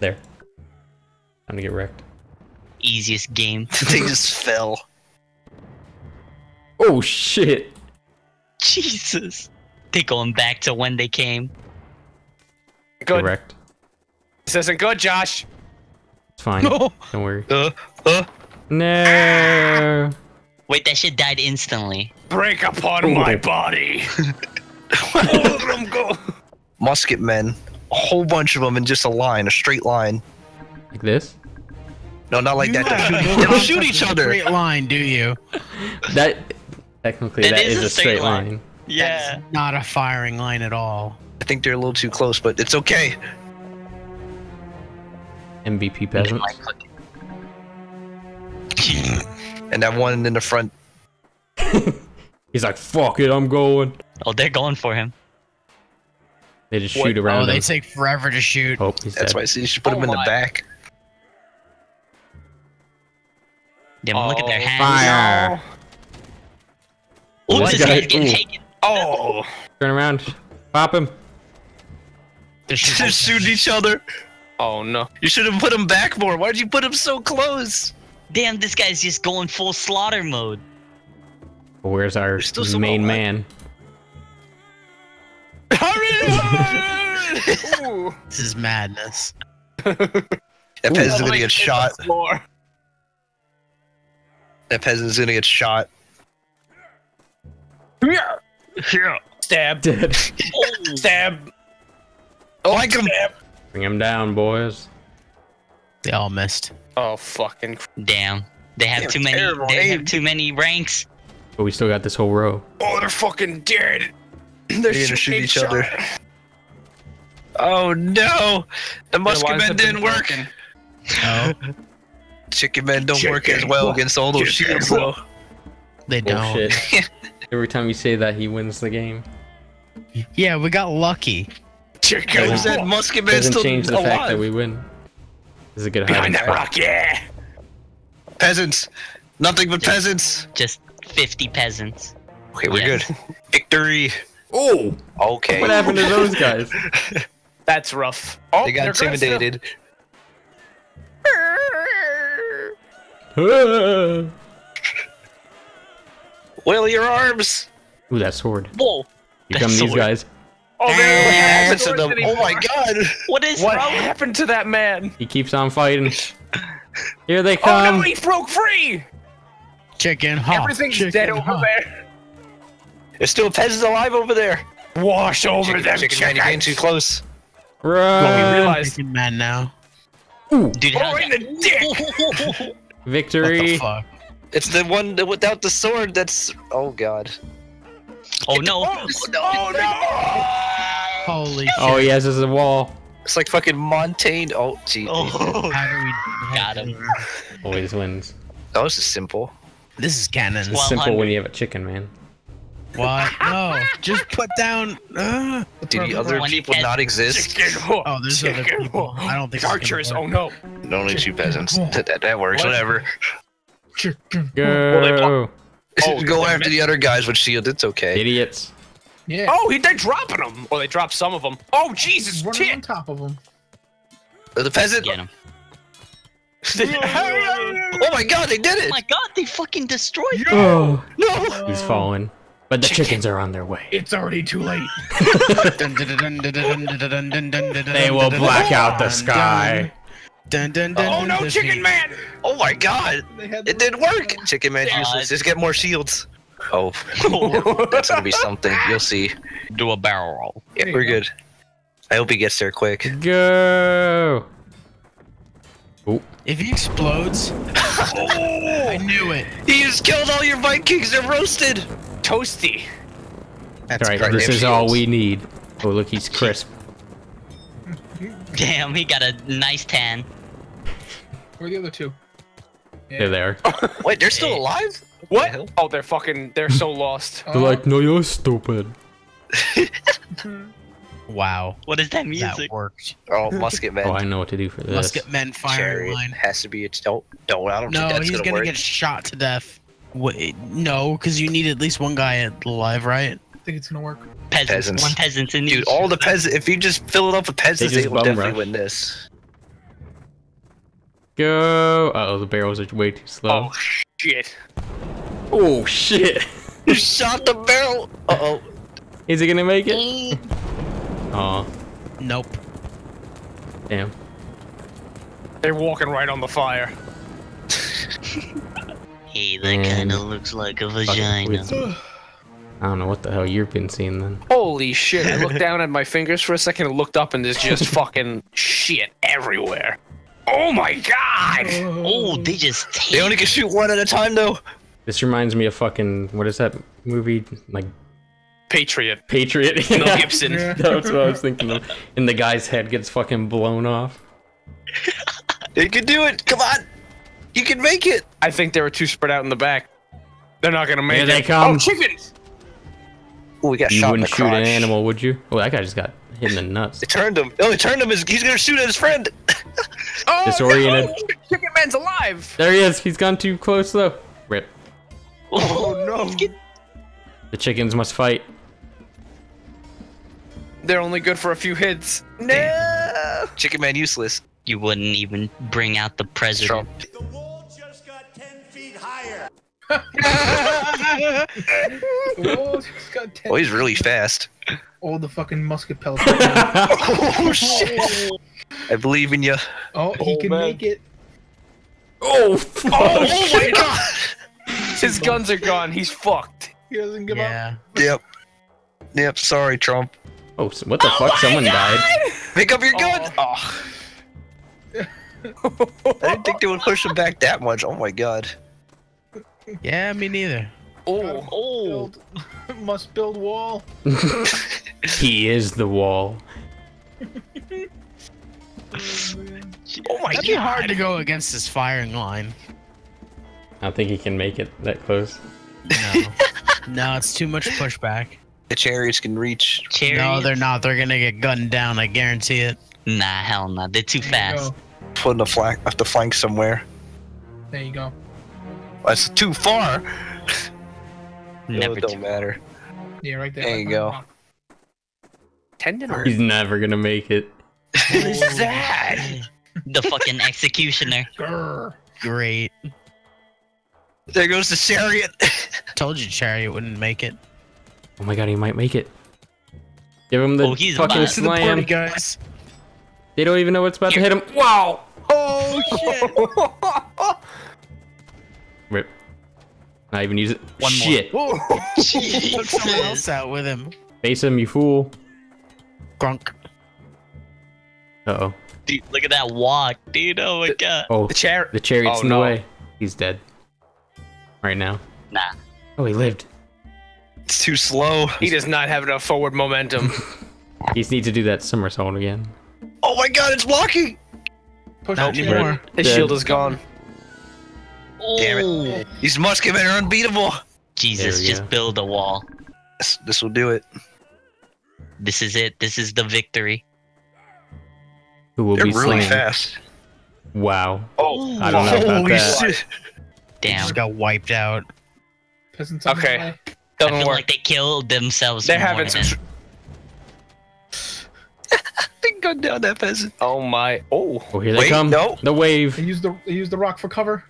There. Time to get wrecked. Easiest game. they just fell. Oh shit! Jesus. They going back to when they came. Get Good. wrecked. This isn't good, Josh. It's fine. Don't worry. Uh, uh. No. Wait, that shit died instantly. Break upon Ooh. my body. All of them go. Musket men, a whole bunch of them in just a line, a straight line. Like this? No, not like that. They'll Yeah, shoot, each- they'll have shoot each other. Straight line, do you? That technically That that is is, a a straight straight line. line. Yeah. Not a firing line at all. I think they're a little too close, but it's okay. MVP peasants. And that one in the front. He's like, fuck it, I'm going. oh, they're going for him. They just What? shoot oh, around Oh, him. they take forever to shoot. Oh, he's That's dead. why I said you should put Oh them in the oh back. Damn, look at their Oh, hands. Fire. Oh, This this guy- guy's getting taken. Oh. Turn around. Pop him. They're They're shooting each other. Oh no. You should have put him back more. Why'd you put him so close? Damn, this guy's just going full slaughter mode. Where's our There's still some main alive. man? Ooh. This is madness. That peasant's gonna get shot. That peasant's gonna get shot. Yeah. Stab. Dead. Stab. Oh, like him. Bring him down, boys. They all missed. Oh fucking. Damn. They have Damn, too many. terrible They aim. have too many ranks. But we still got this whole row. Oh, they're fucking dead. They're, They're gonna shoot shooting each other. other. Oh no! The musket Their lives men have been didn't work. broken. Oh, Chicken men don't work as well against all those Chicken shields though. they don't. Bullshit. Every time you say that, he wins the game. Yeah, we got lucky. Chicken. How is Doesn't- that musket man Doesn't still change the alive? fact that we win. This is a good hiding Behind that spot. rock, yeah. Peasants, nothing but peasants. Just 50 peasants. Okay, we're Yes. good. Victory. Oh! Okay. What happened to those guys? That's rough. Oh, They got they're gonna still- intimidated. Ooh, Wheel your arms. Ooh, that sword. Whoa. Here That come these guys. Oh, What happened to them? Oh my god. What is What wrong? happened to that man? He keeps on fighting. Here they come. Oh no, he broke free. Chicken hot. Everything's chicken dead over hot. there. There's still peasants alive over there. Wash over Chicken, them chicken man, you're getting too chickens. Close. Well, we Run! realized. Chicken man now. Dude, Oh, how's in the dick. What Victory! the fuck? It's the one that without the sword that's. Oh god. oh no. Oh, oh no! Holy shit. Oh, shit. he has his wall. It's like fucking Montaigne. Oh, gee. Oh. How do we Got him. Always wins. That was just simple. This is canon. It's simple when you have a chicken, man. What? No. Just put down. Uh, Do the other people has not exist? Chicken. Oh, there's other people. I don't think it's Archers. Oh no. Only two peasants. That, that, that works. What? Whatever. Go! Oh, Go they after the other guys with shield. It's okay. Idiots. Yeah. Oh, he, they're dropping them. Or they dropped some of them. Oh, Jesus. running on top of him. Uh, The peasant. Get him. oh my god, they did it! Oh my god, they fucking destroyed Oh, No! he's falling. But the Chicken. chickens are on their way. It's already too late. they will black out the sky. Dun, dun, dun, oh no, Chicken Man! Oh my god! It did work! Chicken Man, yeah, useless. Just get more shields. Oh, that's gonna be something. You'll see. Do a barrel roll. Yeah, we're good. I hope he gets there quick. Go! Ooh. If he explodes, oh, I knew it. He just killed all your Vikings. They're roasted. Toasty. That's Alright, right, this they have is all we need. Oh, look, he's crisp. Damn, he got a nice tan. Where are the other two? They're there. Wait, they're still alive? What? hell? Oh, they're fucking. They're so lost. They're like, no, you're stupid. Wow. What is that That music? worked. Oh, musket man. Oh, I know what to do for this. Musket men firing Chariot line. has to be. A, don't, don't. I don't No, think that's he's gonna, gonna work. get shot to death. Wait, no, because you need at least one guy alive, right? I think it's gonna work. Peasants. Peasants. One peasants in Dude, all the peasants. If you just fill it up with peasants, just they will definitely rush. win this. Go. Uh oh, the barrels are way too slow. Oh shit. Oh, shit. You shot the barrel. Uh oh. Is he gonna make it? Aw, Nope. damn. They're walking right on the fire. Hey, that kind of looks like a vagina. I don't know what the hell you've been seeing then. Holy shit! I looked down at my fingers for a second and looked up, and there's just fucking shit everywhere. Oh my god! Oh, they just take. They only can shoot one at a time though. This reminds me of fucking what is that movie like Patriot. Patriot? Mel Yeah. Gibson. Yeah. That's what I was thinking of. And the guy's head gets fucking blown off. You can do it. Come on. You can make it. I think they were too spread out in the back. They're not gonna make Here it. they come. Oh, chickens! Oh, we got You shot in wouldn't the shoot an animal, would you? Oh, that guy just got hit in the nuts. They turned him. Oh, they turned him. He's he's gonna shoot at his friend. Oh, Disoriented. no! Chicken Man's alive! There he is. He's gone too close though. Rip. Oh, oh no! The chickens must fight. They're only good for a few hits. No! Chicken man useless. You wouldn't even bring out the president. Trump. Oh, he's got 10 Oh, he's really fast. all the fucking musket pellets. oh shit! I believe in you. oh, he Oh, can man. make it. Oh, fuck. Oh, oh my god! His guns are gone. He's fucked. He doesn't give up. Yeah. Yep. Yep. Sorry, Trump. Oh, so what the fuck? Someone oh, died. Pick up your gun. Oh. I didn't think they would push him back that much. Oh my god. Yeah, me neither. Oh. Oh. Build, must build wall. He is the wall. Oh my That'd be hard to go against this firing line. I don't think he can make it that close. No. no, it's too much pushback. The chariots can reach. Cherry? No, they're not. They're gonna get gunned down. I guarantee it. Nah, hell no. They're too There fast. go. Put the flank. Have to flank somewhere. There you go. That's too far. Never it don't too matter. Yeah, right there. There right you go. the rock. Tendon or He's never gonna make it. What is that? The fucking executioner. Grr. Great. There goes the chariot. Told you Chariot wouldn't make it. Oh my god, he might make it. Give him the Oh, he's fucking about- To the party, slam. guys. They don't even know what's about to hit him. Wow. Oh, oh shit! Rip. Not even use it. One Shit. more. Shit. Took someone else out with him. Face him, you fool. Grunk. Uh oh. Dude, look at that walk, dude. Oh my god. Oh, the chair? the chariot's Oh, in the way. He's dead. Right now. Nah. Oh, he lived. It's too slow. He does not have enough forward momentum. He needs to do that somersault again. Oh my god, it's blocking. Push Not the chair. anymore. His Dead. shield is gone. Damn it. Oh, These musketmen are unbeatable. Jesus, just go. build a wall. This, this will do it. This is it. This is the victory. Who will They're be really slain? fast. Wow. Oh, I don't know about Holy that. shit. Damn. Just got wiped out. Peasants Okay. I Doesn't feel work. like they killed themselves. They're more having some. They gun down that peasant. Oh my. Oh. Oh, here they come. no. The wave. They use the they use the rock for cover.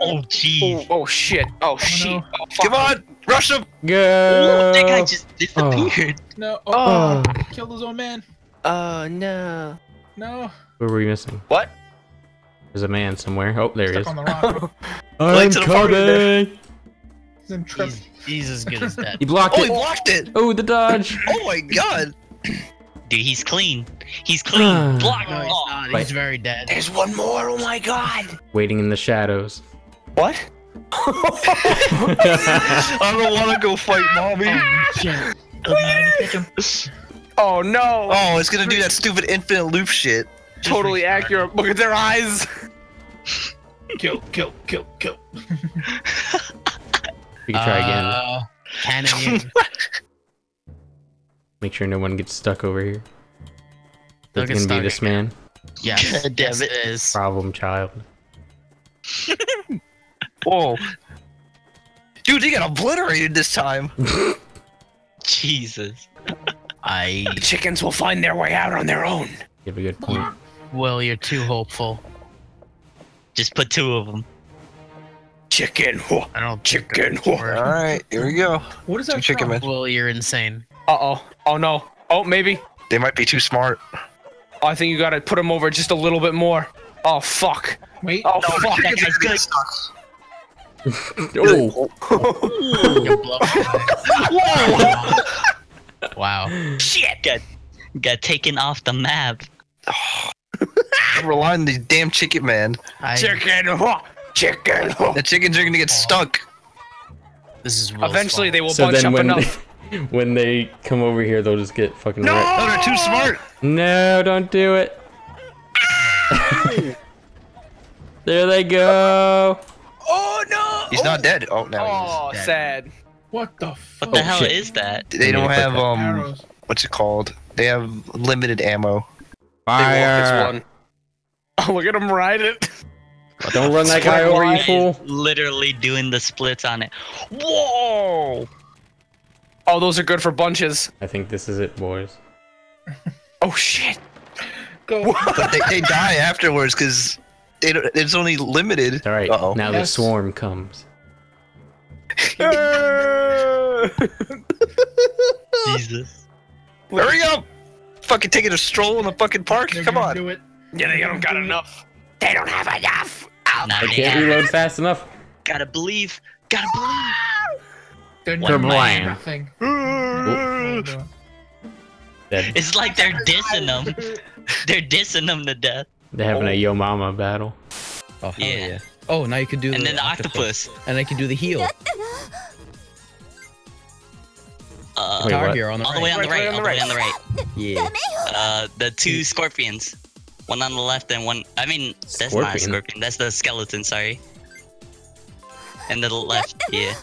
Oh, jeez. Oh, oh shit. Oh, oh shit. no. Oh. Come on, rush him. Go. Oh, that guy just disappeared. Oh. No. Oh, Oh. oh killed his own man. Oh no. No. Who were we missing? What? There's a man somewhere. Oh, there he is. on the rock. I'm to the front coming. He's in. He's, he's as good as dead. He blocked it. Oh, he blocked it. Oh, the dodge. Oh my god. Dude, he's clean. He's clean. Block. No, he's Oh, not. He's very dead. There's one more. Oh my god. Waiting in the shadows. What? I don't want to go fight mommy. Oh no. Oh, it's gonna do that stupid infinite loop shit. totally accurate. Look at their eyes. Kill, kill, kill, kill. We can try again. Uh, Cannon. Make sure no one gets stuck over here. They'll That's gonna be this again. man. Yes, God damn yes it. it is. Problem child. Whoa. Dude, they got obliterated this time. Jesus. I The chickens will find their way out on their own. You have a good point. Well, you're too hopeful. Just put two of them. Chicken. Huh. I don't Chicken. Think All right, here we go. What is Two that chicken from? well, you're insane. Uh oh. Oh no. Oh maybe. They might be too smart. Oh, I think you gotta put them over just a little bit more. Oh fuck. Wait. Oh fuck. That guy's good. Oh, You're bluffing. wow. Shit! Got got taken off the map. Rely on these damn chicken man. I, Chicken. Huh. Chicken. Huh. The chickens are gonna get oh. stuck. This is Will's Eventually fault. they will so bunch then up when enough. when they come over here, they'll just get fucking No! wrecked. No, they're too smart. No, don't do it. Ah! there they go. Oh no. He's not dead. Oh, now Oh, dead. sad. What the fuck? What the Oh, hell shit. is that? They don't have um. Arrows. What's it called? They have limited ammo. They this Fire! one. Oh, look at him ride it. Don't run that guy over, you fool. Literally doing the splits on it. Whoa! Oh, those are good for bunches. I think this is it, boys. Oh shit. Go. But they, they die afterwards because it's only limited. All right, Uh-oh. now the swarm comes. Jesus. Hurry up! Fucking taking a stroll in the fucking park. They're Come on. Do it. yeah, they don't got enough. They don't have enough. Nah, I can't have- reload fast enough. Gotta believe. Gotta believe. They're One nothing. It's like they're dissing them. They're dissing them to death. They're having a Yo Mama battle. Oh, hell Yeah. yeah. Oh, now you can do And the then the octopus. And I can do the heel. Uh, Wait, Tar on the all the way on the Right, right. right All the way on on the the right. Yeah. Uh, the two scorpions. One on the left and one. I mean, that's not a Scorpion? scorpion. That's the skeleton. Sorry. And the left. Yeah.